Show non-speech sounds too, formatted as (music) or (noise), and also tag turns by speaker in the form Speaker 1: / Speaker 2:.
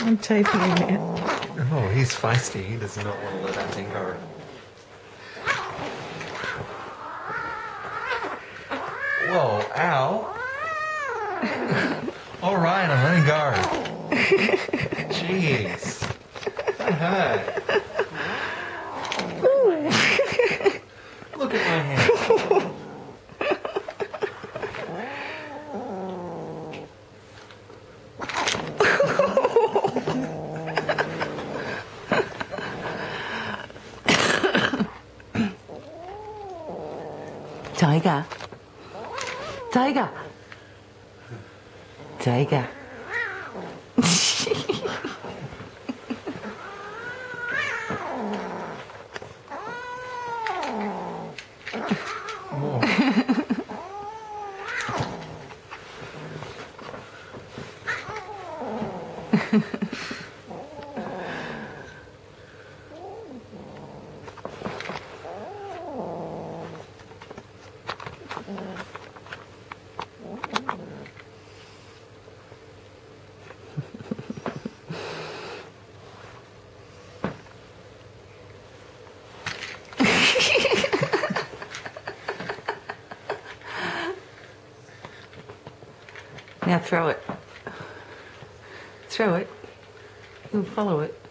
Speaker 1: I'm taping it.
Speaker 2: Oh, he's feisty. He does not want to let that thing go. Whoa, (laughs) ow. All right, I'm letting go. Jeez. That hurt. 在噶，个噶，
Speaker 1: 在噶。哈
Speaker 2: 哈哈哈哈！哈！
Speaker 1: Now throw it. Throw it. Can follow it.